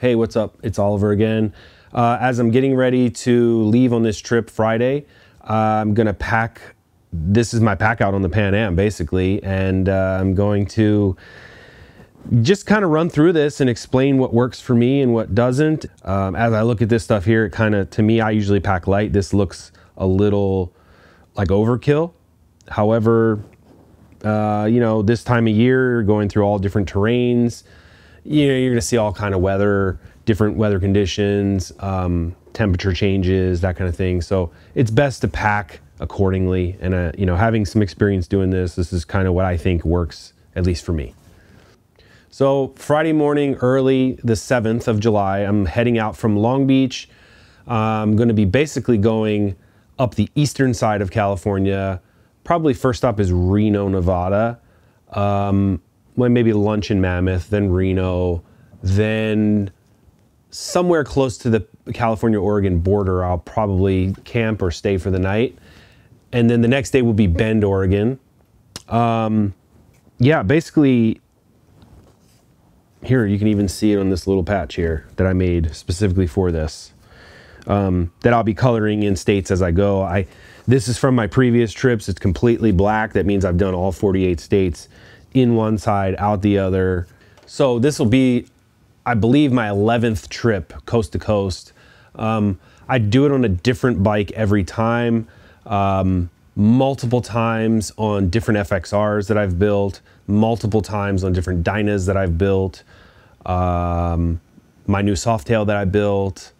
Hey, what's up? It's Oliver again. Uh, as I'm getting ready to leave on this trip Friday, uh, I'm gonna pack. This is my pack out on the Pan Am, basically, and uh, I'm going to just kind of run through this and explain what works for me and what doesn't. Um, as I look at this stuff here, it kind of, to me, I usually pack light. This looks a little like overkill. However, uh, you know, this time of year, going through all different terrains, you know, you're going to see all kind of weather, different weather conditions, um, temperature changes, that kind of thing. So it's best to pack accordingly. And uh, you know, having some experience doing this, this is kind of what I think works, at least for me. So Friday morning, early the 7th of July, I'm heading out from Long Beach. I'm going to be basically going up the eastern side of California. Probably first stop is Reno, Nevada. Um, maybe lunch in Mammoth, then Reno, then somewhere close to the California Oregon border, I'll probably camp or stay for the night. And then the next day will be Bend, Oregon. Um, yeah, basically, here you can even see it on this little patch here that I made specifically for this. Um, that I'll be coloring in states as I go. I this is from my previous trips. It's completely black. That means I've done all 48 states in one side, out the other. So this will be, I believe, my 11th trip coast to coast. Um, I do it on a different bike every time, um, multiple times on different FXRs that I've built, multiple times on different Dynas that I've built, um, my new Softail that I built.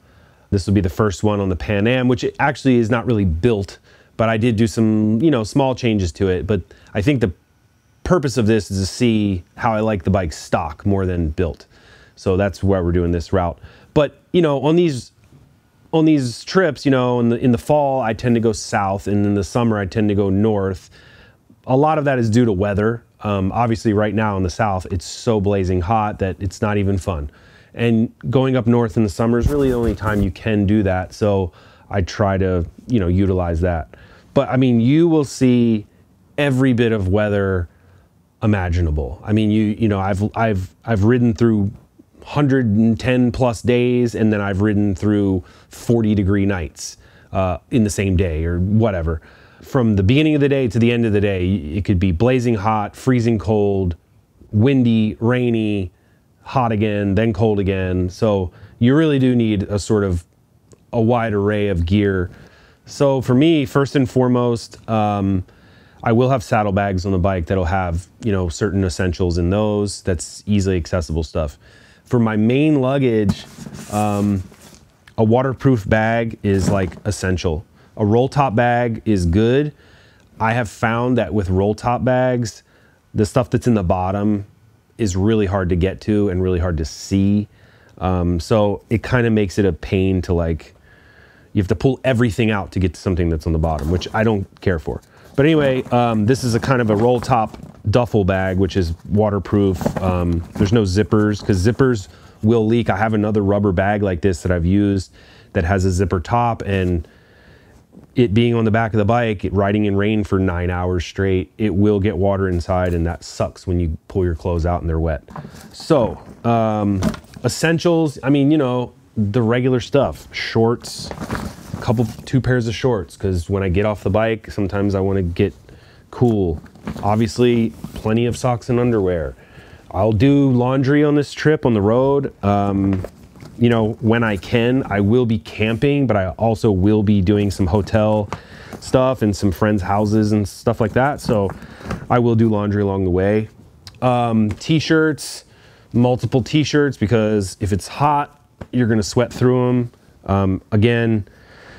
This will be the first one on the Pan Am, which actually is not really built, but I did do some, you know, small changes to it. But I think the purpose of this is to see how I like the bike stock more than built. So that's why we're doing this route. But you know, on these on these trips, you know, in the in the fall I tend to go south, and in the summer I tend to go north. A lot of that is due to weather. Um, obviously, right now in the south, it's so blazing hot that it's not even fun. And going up north in the summer is really the only time you can do that. So I try to, you know, utilize that. But I mean, you will see every bit of weather imaginable. I mean, you you know, I've I've I've ridden through 110 plus days, and then I've ridden through 40 degree nights uh, in the same day or whatever. From the beginning of the day to the end of the day, it could be blazing hot, freezing cold, windy, rainy, hot again, then cold again. So you really do need a sort of a wide array of gear. So for me, first and foremost, um, I will have saddlebags on the bike that'll have, you know, certain essentials in those. That's easily accessible stuff. For my main luggage, um, a waterproof bag is like essential. A roll top bag is good. I have found that with roll top bags, the stuff that's in the bottom is really hard to get to and really hard to see. Um, so it kind of makes it a pain to like, you have to pull everything out to get to something that's on the bottom, which I don't care for. But anyway, um, this is a kind of a roll top duffel bag, which is waterproof. Um, there's no zippers because zippers will leak. I have another rubber bag like this that I've used that has a zipper top and it being on the back of the bike, riding in rain for nine hours straight, it will get water inside and that sucks when you pull your clothes out and they're wet. So, um, essentials, I mean, you know, the regular stuff, shorts, couple two pairs of shorts because when I get off the bike, sometimes I want to get cool. Obviously, plenty of socks and underwear. I'll do laundry on this trip on the road. Um, you know, when I can, I will be camping, but I also will be doing some hotel stuff and some friends' houses and stuff like that. So I will do laundry along the way. Um, t-shirts, multiple t-shirts because if it's hot, you're gonna sweat through them. Um, again,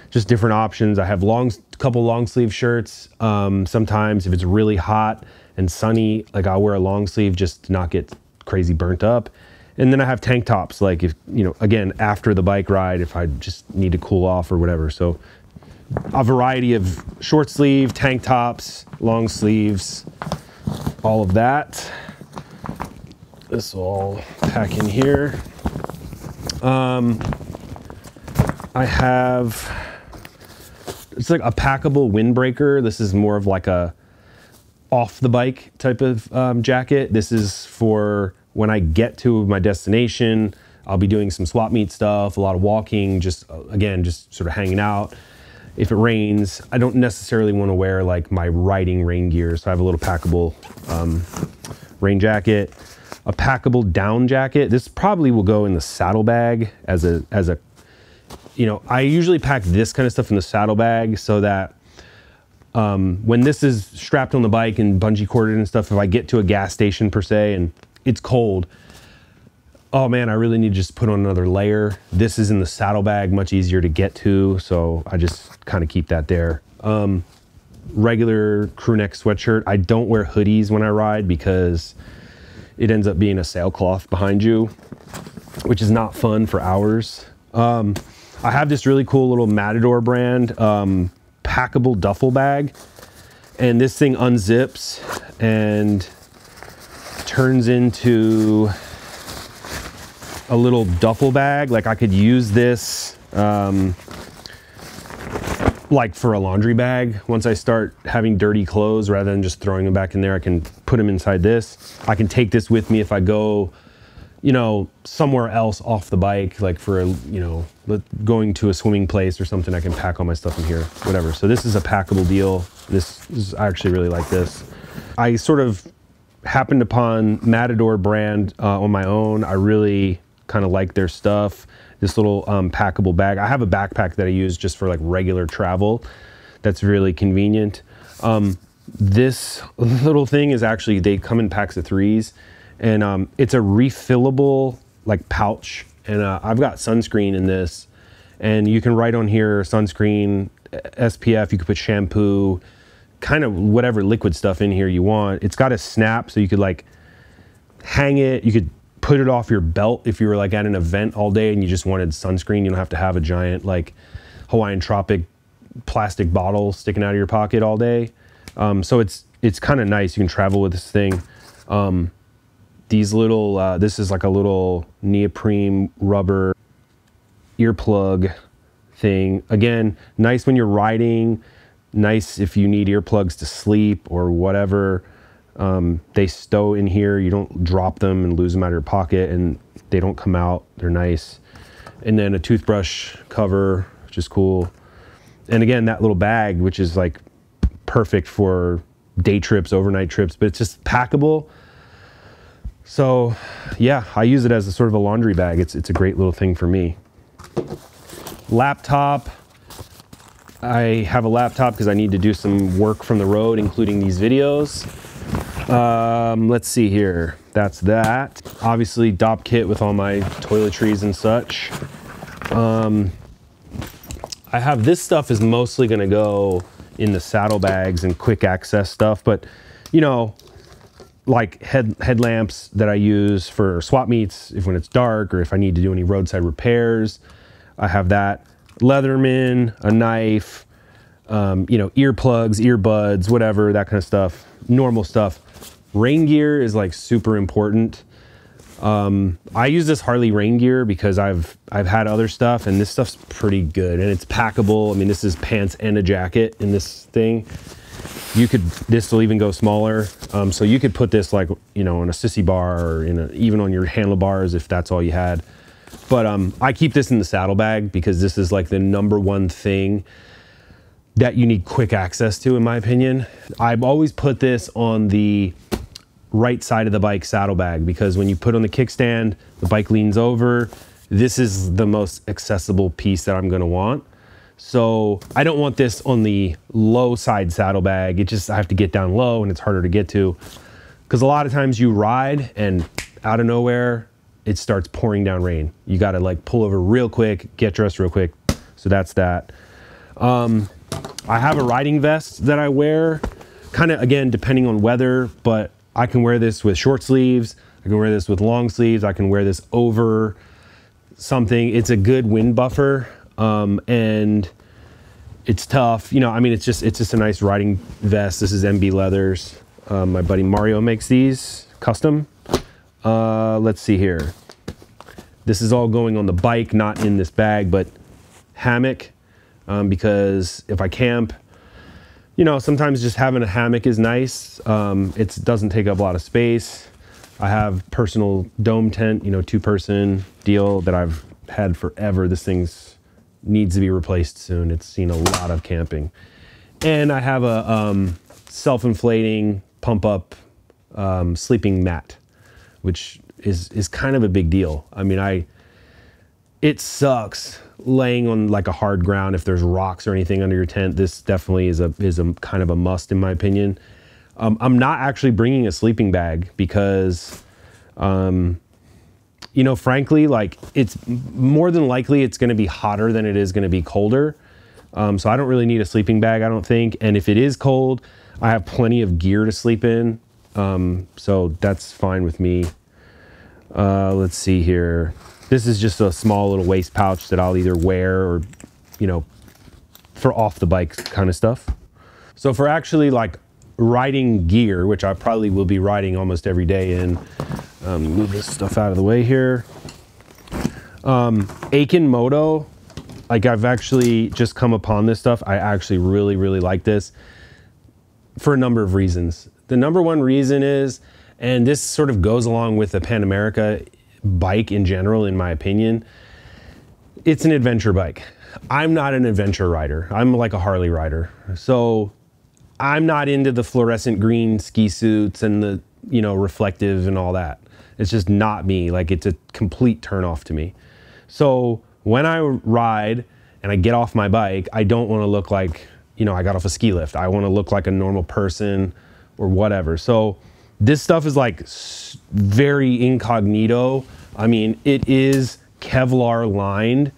just different options. I have long, couple long sleeve shirts. Um, sometimes if it's really hot and sunny, like I'll wear a long sleeve just to not get crazy burnt up. And then I have tank tops, like if, you know, again, after the bike ride, if I just need to cool off or whatever. So a variety of short sleeve, tank tops, long sleeves, all of that. This will all pack in here. Um, I have it's like a packable windbreaker. This is more of like a off the bike type of um, jacket. This is for when I get to my destination, I'll be doing some swap meet stuff, a lot of walking, just uh, again, just sort of hanging out. If it rains, I don't necessarily want to wear like my riding rain gear. So I have a little packable um, rain jacket, a packable down jacket. This probably will go in the saddlebag as a, as a, you know, I usually pack this kind of stuff in the saddlebag so that um, when this is strapped on the bike and bungee corded and stuff, if I get to a gas station per se and it's cold, oh man, I really need to just put on another layer. This is in the saddlebag, much easier to get to, so I just kind of keep that there. Um, regular crew neck sweatshirt. I don't wear hoodies when I ride because it ends up being a sailcloth behind you, which is not fun for hours. Um, I have this really cool little Matador brand um, packable duffel bag, and this thing unzips and turns into a little duffel bag. Like I could use this um, like for a laundry bag. Once I start having dirty clothes, rather than just throwing them back in there, I can put them inside this. I can take this with me if I go, you know, somewhere else off the bike, like for a, you know, going to a swimming place or something. I can pack all my stuff in here, whatever. So this is a packable deal. This is, I actually really like this. I sort of happened upon Matador brand uh, on my own. I really kind of like their stuff. This little um, packable bag. I have a backpack that I use just for like regular travel. That's really convenient. Um, this little thing is actually, they come in packs of threes and um, it's a refillable like pouch. And uh, I've got sunscreen in this and you can write on here sunscreen, SPF, you could put shampoo, kind of whatever liquid stuff in here you want. It's got a snap so you could like hang it. You could put it off your belt if you were like at an event all day and you just wanted sunscreen. You don't have to have a giant like Hawaiian Tropic plastic bottle sticking out of your pocket all day. Um, so it's it's kind of nice. You can travel with this thing. Um, these little, uh, this is like a little neoprene rubber earplug thing. Again, nice when you're riding, nice if you need earplugs to sleep or whatever. Um, they stow in here. You don't drop them and lose them out of your pocket, and they don't come out. They're nice. And then a toothbrush cover, which is cool. And again, that little bag, which is like perfect for day trips, overnight trips, but it's just packable. So, yeah, I use it as a sort of a laundry bag. It's it's a great little thing for me. Laptop. I have a laptop because I need to do some work from the road, including these videos. Um, let's see here. That's that. Obviously, DOP kit with all my toiletries and such. Um, I have this stuff is mostly going to go in the saddlebags and quick access stuff, but you know, like head headlamps that I use for swap meets, if when it's dark or if I need to do any roadside repairs, I have that. Leatherman, a knife, um, you know, earplugs, earbuds, whatever, that kind of stuff. Normal stuff. Rain gear is like super important. Um, I use this Harley rain gear because I've I've had other stuff and this stuff's pretty good and it's packable. I mean, this is pants and a jacket in this thing. You could this will even go smaller, um, so you could put this like you know on a sissy bar or in a, even on your handlebars if that's all you had. But um, I keep this in the saddlebag because this is like the number one thing that you need quick access to, in my opinion. I've always put this on the right side of the bike saddlebag because when you put on the kickstand, the bike leans over. This is the most accessible piece that I'm gonna want. So I don't want this on the low side saddlebag. It just, I have to get down low and it's harder to get to. Because a lot of times you ride and out of nowhere, it starts pouring down rain. You gotta like pull over real quick, get dressed real quick. So that's that. Um, I have a riding vest that I wear, kind of again, depending on weather, but I can wear this with short sleeves. I can wear this with long sleeves. I can wear this over something. It's a good wind buffer. Um, and it's tough. You know, I mean, it's just, it's just a nice riding vest. This is MB Leathers. Um, my buddy Mario makes these custom. Uh, let's see here. This is all going on the bike, not in this bag, but hammock um, because if I camp, you know, sometimes just having a hammock is nice. Um, it doesn't take up a lot of space. I have personal dome tent, you know, two person deal that I've had forever. This thing's needs to be replaced soon. It's seen a lot of camping. And I have a um, self-inflating pump up um, sleeping mat, which is is kind of a big deal. I mean, I it sucks laying on like a hard ground if there's rocks or anything under your tent. This definitely is a is a kind of a must in my opinion. Um, I'm not actually bringing a sleeping bag because, um, you know, frankly, like it's more than likely it's going to be hotter than it is going to be colder. Um, so I don't really need a sleeping bag, I don't think. And if it is cold, I have plenty of gear to sleep in. Um, so that's fine with me. Uh, let's see here. This is just a small little waist pouch that I'll either wear or, you know, for off the bike kind of stuff. So for actually like riding gear, which I probably will be riding almost every day in, um, move this stuff out of the way here. Um, Akin Moto, like I've actually just come upon this stuff. I actually really, really like this for a number of reasons. The number one reason is, and this sort of goes along with the Pan America bike in general, in my opinion, it's an adventure bike. I'm not an adventure rider. I'm like a Harley rider. So I'm not into the fluorescent green ski suits and the, you know, reflective and all that. It's just not me. Like it's a complete turnoff to me. So when I ride and I get off my bike, I don't want to look like, you know, I got off a ski lift. I want to look like a normal person or whatever. So this stuff is like very incognito. I mean, it is Kevlar lined.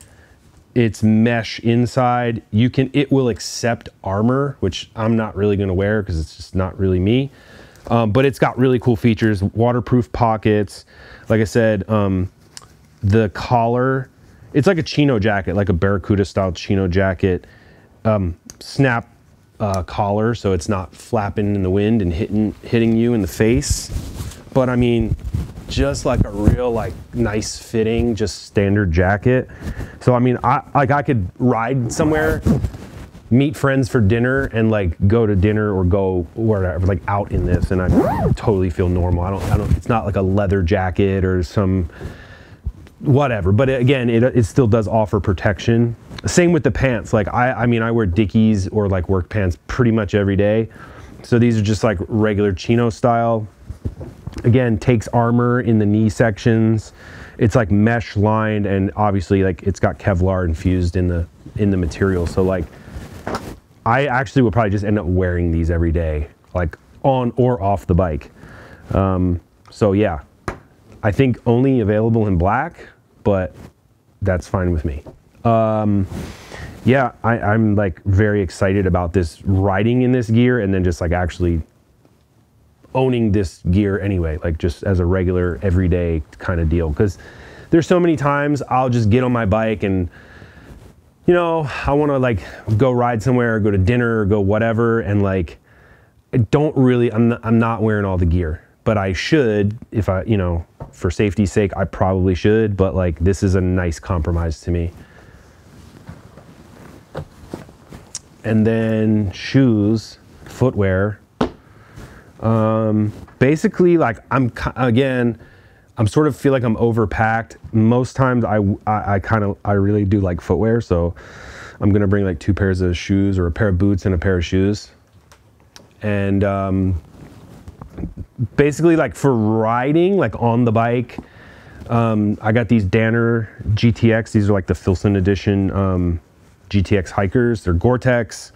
It's mesh inside. You can, it will accept armor, which I'm not really gonna wear because it's just not really me. Um, but it's got really cool features, waterproof pockets. Like I said, um, the collar, it's like a chino jacket, like a Barracuda style chino jacket. Um, snap uh, collar, so it's not flapping in the wind and hitting hitting you in the face. But I mean, just like a real like nice fitting, just standard jacket. So I mean, I like I could ride somewhere, meet friends for dinner, and like go to dinner or go wherever, like out in this, and I totally feel normal. I don't, I don't. It's not like a leather jacket or some whatever. But again, it, it still does offer protection. Same with the pants. Like I, I mean, I wear Dickies or like work pants pretty much every day. So these are just like regular chino style. Again, takes armor in the knee sections. It's like mesh lined and obviously like it's got Kevlar infused in the in the material. So like I actually will probably just end up wearing these every day, like on or off the bike. Um, so yeah, I think only available in black, but that's fine with me. Um, yeah, I, I'm like very excited about this riding in this gear and then just like actually owning this gear anyway, like just as a regular everyday kind of deal. Cause there's so many times I'll just get on my bike and you know, I want to like go ride somewhere, or go to dinner, or go whatever, and like I don't really, I'm not, I'm not wearing all the gear, but I should if I, you know, for safety's sake, I probably should, but like this is a nice compromise to me. And then shoes, footwear. Um, basically, like I'm again, I'm sort of feel like I'm overpacked. Most times, I I, I kind of I really do like footwear, so I'm gonna bring like two pairs of shoes or a pair of boots and a pair of shoes. And um, basically like for riding, like on the bike, um, I got these Danner GTX. These are like the Filson edition um, GTX hikers. They're Gore-Tex.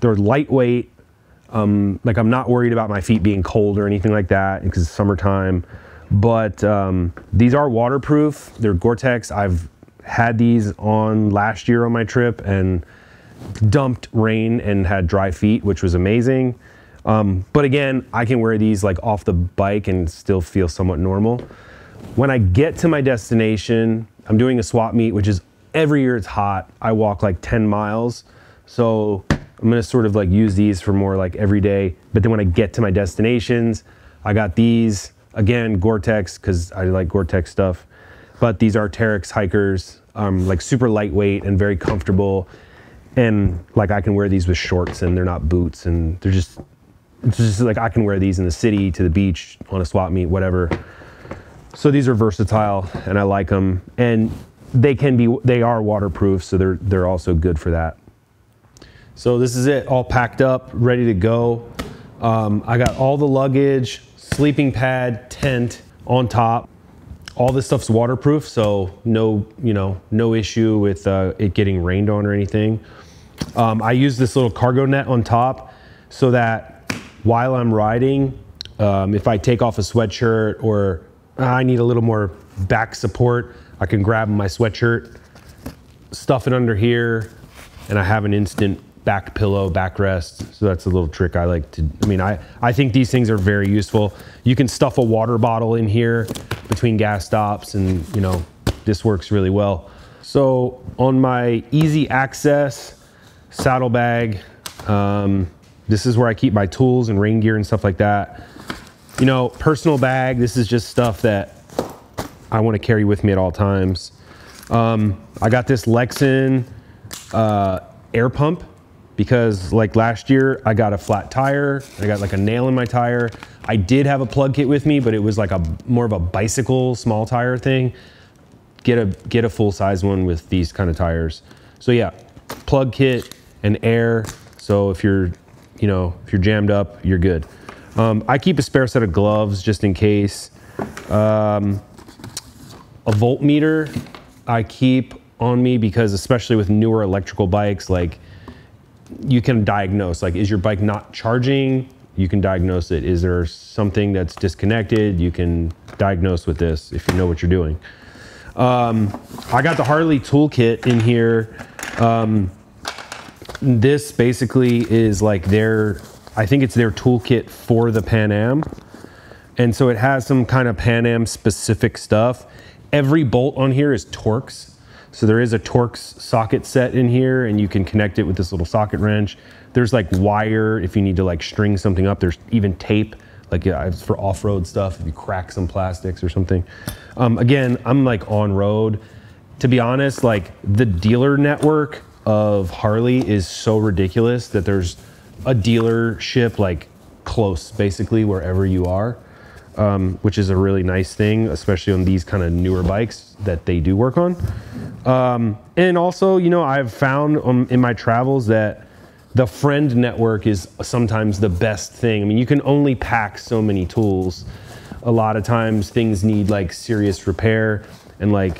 They're lightweight. Um, like I'm not worried about my feet being cold or anything like that because it's summertime. But um, these are waterproof. They're Gore-Tex. I've had these on last year on my trip and dumped rain and had dry feet, which was amazing. Um, but again, I can wear these like off the bike and still feel somewhat normal. When I get to my destination, I'm doing a swap meet, which is every year it's hot. I walk like 10 miles. So I'm gonna sort of like use these for more like every day. But then when I get to my destinations, I got these, again, Gore-Tex, because I like Gore-Tex stuff. But these are Arc'teryx hikers, um, like super lightweight and very comfortable. And like I can wear these with shorts and they're not boots and they're just it's just like I can wear these in the city, to the beach, on a swap meet, whatever. So these are versatile and I like them. And they can be, they are waterproof, so they're, they're also good for that. So this is it, all packed up, ready to go. Um, I got all the luggage, sleeping pad, tent on top. All this stuff's waterproof, so no, you know, no issue with uh, it getting rained on or anything. Um, I use this little cargo net on top so that while I'm riding, um, if I take off a sweatshirt or I need a little more back support, I can grab my sweatshirt, stuff it under here, and I have an instant back pillow, backrest. So that's a little trick I like to, I mean, I, I think these things are very useful. You can stuff a water bottle in here between gas stops and you know, this works really well. So on my easy access saddlebag, um, this is where I keep my tools and rain gear and stuff like that. You know, personal bag, this is just stuff that I want to carry with me at all times. Um, I got this Lexan uh, air pump because like last year I got a flat tire. I got like a nail in my tire. I did have a plug kit with me, but it was like a more of a bicycle small tire thing. Get a get a full size one with these kind of tires. So yeah, plug kit and air. So if you're, you know, if you're jammed up, you're good. Um, I keep a spare set of gloves just in case. Um, a voltmeter I keep on me because especially with newer electrical bikes, like you can diagnose like is your bike not charging? You can diagnose it. Is there something that's disconnected? You can diagnose with this if you know what you're doing. Um, i got the harley toolkit in here. Um, this basically is like their i think it's their toolkit for the pan am. And so it has some kind of pan am specific stuff. Every bolt on here is torx so there is a Torx socket set in here and you can connect it with this little socket wrench. There's like wire if you need to like string something up. There's even tape like yeah, for off-road stuff if you crack some plastics or something. Um, again, I'm like on road. To be honest, like the dealer network of Harley is so ridiculous that there's a dealership like close basically wherever you are um, which is a really nice thing, especially on these kind of newer bikes that they do work on. Um, and also, you know, I've found um, in my travels that the friend network is sometimes the best thing. I mean, you can only pack so many tools. A lot of times things need like serious repair and like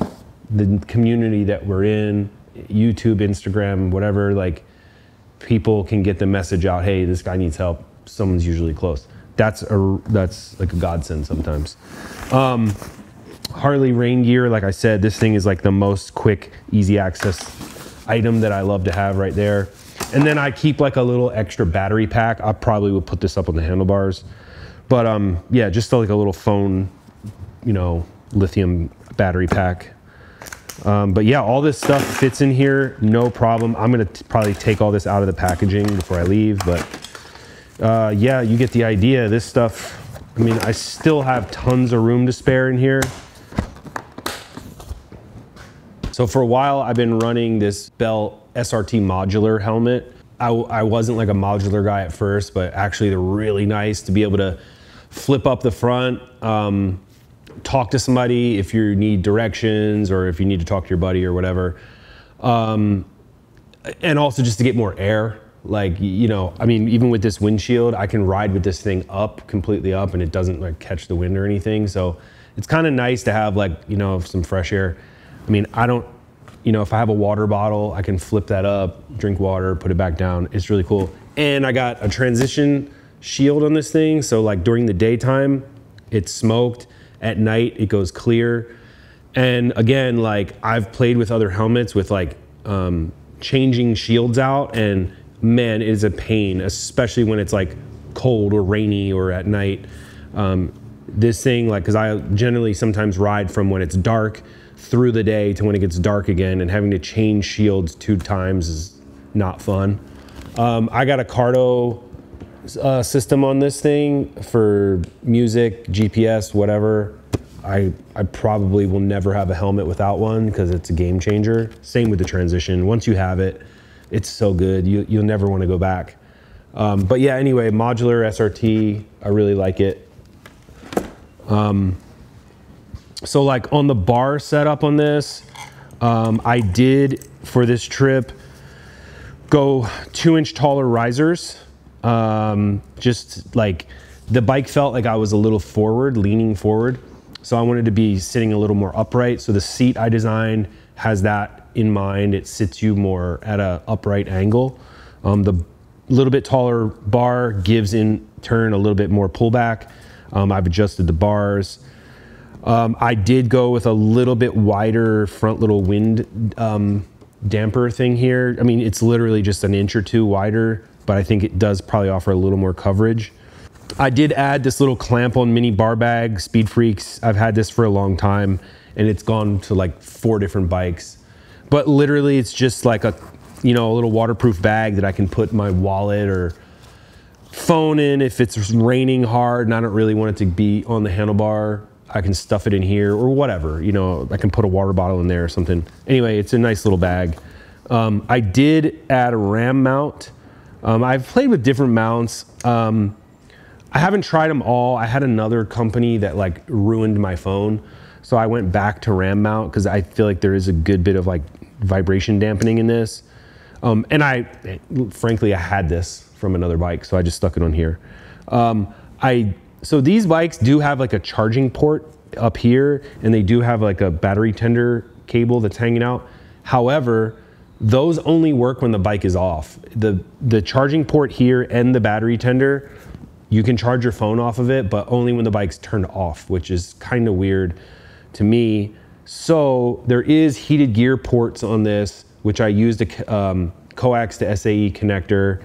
the community that we're in, YouTube, Instagram, whatever, like people can get the message out, hey, this guy needs help. Someone's usually close that's a that's like a godsend sometimes. Um, Harley rain gear, like I said, this thing is like the most quick, easy access item that I love to have right there. And then I keep like a little extra battery pack. I probably would put this up on the handlebars. But um, yeah, just like a little phone, you know, lithium battery pack. Um, but yeah, all this stuff fits in here, no problem. I'm gonna probably take all this out of the packaging before I leave, but uh, yeah, you get the idea. This stuff, I mean, I still have tons of room to spare in here. So for a while, I've been running this Bell SRT modular helmet. I, I wasn't like a modular guy at first, but actually they're really nice to be able to flip up the front, um, talk to somebody if you need directions or if you need to talk to your buddy or whatever. Um, and also just to get more air like you know i mean even with this windshield i can ride with this thing up completely up and it doesn't like catch the wind or anything. So it's kind of nice to have like you know some fresh air. I mean i don't you know if i have a water bottle i can flip that up drink water put it back down. It's really cool. And i got a transition shield on this thing. So like during the daytime it's smoked. At night it goes clear. And again like i've played with other helmets with like um, changing shields out and man, it is a pain, especially when it's like cold or rainy or at night. Um, this thing, like, because I generally sometimes ride from when it's dark through the day to when it gets dark again, and having to change shields two times is not fun. Um, I got a Cardo uh, system on this thing for music, GPS, whatever. I, I probably will never have a helmet without one because it's a game changer. Same with the transition. Once you have it, it's so good. You, you'll never want to go back. Um, but yeah, anyway, modular SRT, I really like it. Um, so like on the bar setup on this, um, I did for this trip go two inch taller risers. Um, just like the bike felt like I was a little forward, leaning forward. So I wanted to be sitting a little more upright. So the seat I designed has that in mind. It sits you more at a upright angle. Um, the little bit taller bar gives in turn a little bit more pullback. Um, I've adjusted the bars. Um, I did go with a little bit wider front little wind um, damper thing here. I mean, it's literally just an inch or two wider, but I think it does probably offer a little more coverage. I did add this little clamp on mini bar bag, Speed Freaks. I've had this for a long time and it's gone to like four different bikes. But literally it's just like a, you know, a little waterproof bag that I can put my wallet or phone in if it's raining hard and I don't really want it to be on the handlebar. I can stuff it in here or whatever, you know, I can put a water bottle in there or something. Anyway, it's a nice little bag. Um, I did add a RAM mount. Um, I've played with different mounts. Um, I haven't tried them all. I had another company that like ruined my phone. So I went back to RAM mount because I feel like there is a good bit of like vibration dampening in this. Um, and I, frankly, I had this from another bike, so I just stuck it on here. Um, I so these bikes do have like a charging port up here, and they do have like a battery tender cable that's hanging out. However, those only work when the bike is off. The the charging port here and the battery tender you can charge your phone off of it, but only when the bike's turned off, which is kind of weird to me. So there is heated gear ports on this, which I used a um, coax to SAE connector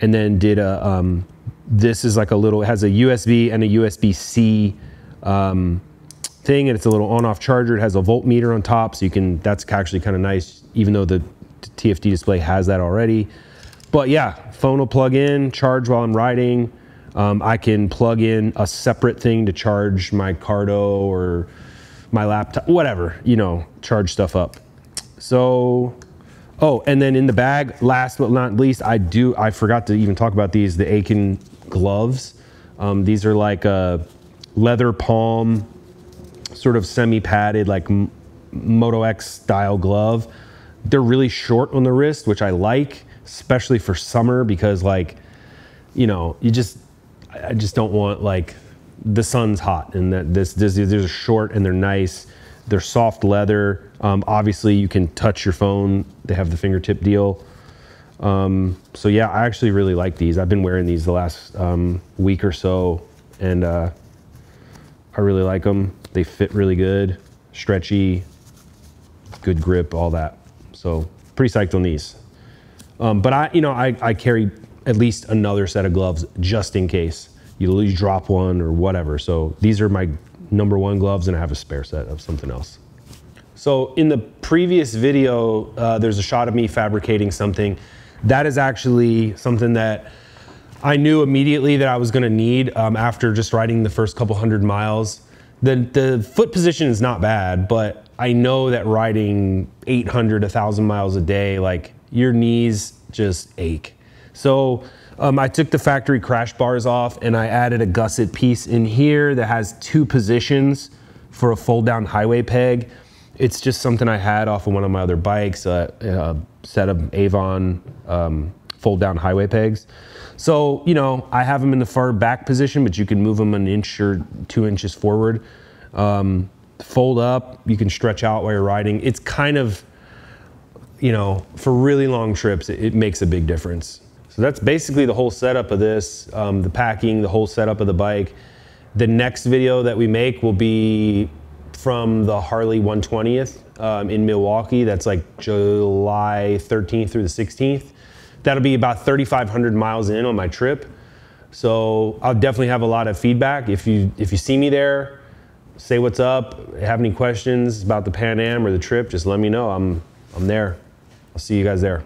and then did a, um, this is like a little, it has a USB and a USB-C um, thing and it's a little on-off charger. It has a voltmeter on top, so you can, that's actually kind of nice, even though the TFT display has that already. But yeah, phone will plug in, charge while I'm riding. Um, I can plug in a separate thing to charge my Cardo or my laptop, whatever, you know, charge stuff up. So, oh, and then in the bag, last but not least, I do, I forgot to even talk about these, the Akin gloves. Um, these are like a leather palm, sort of semi-padded, like Moto X style glove. They're really short on the wrist, which I like, especially for summer because like, you know, you just, I just don't want like the sun's hot and that this, this these are short and they're nice. They're soft leather. Um, obviously, you can touch your phone. They have the fingertip deal. Um, so yeah, I actually really like these. I've been wearing these the last um, week or so, and uh, I really like them. They fit really good, stretchy, good grip, all that. So pretty psyched on these. Um, but I, you know, I, I carry at least another set of gloves just in case you, lose drop one or whatever. So these are my number one gloves and I have a spare set of something else. So in the previous video, uh, there's a shot of me fabricating something. That is actually something that I knew immediately that I was gonna need um, after just riding the first couple hundred miles. The, the foot position is not bad, but I know that riding 800, 1,000 miles a day, like your knees just ache. So um, I took the factory crash bars off and I added a gusset piece in here that has two positions for a fold down highway peg. It's just something I had off of one of my other bikes, uh, a set of Avon um, fold down highway pegs. So, you know, I have them in the far back position, but you can move them an inch or two inches forward. Um, fold up, you can stretch out while you're riding. It's kind of, you know, for really long trips, it, it makes a big difference. So that's basically the whole setup of this, um, the packing, the whole setup of the bike. The next video that we make will be from the Harley 120th um, in Milwaukee. That's like July 13th through the 16th. That'll be about 3,500 miles in on my trip. So I'll definitely have a lot of feedback. If you, if you see me there, say what's up, have any questions about the Pan Am or the trip, just let me know. I'm, I'm there. I'll see you guys there.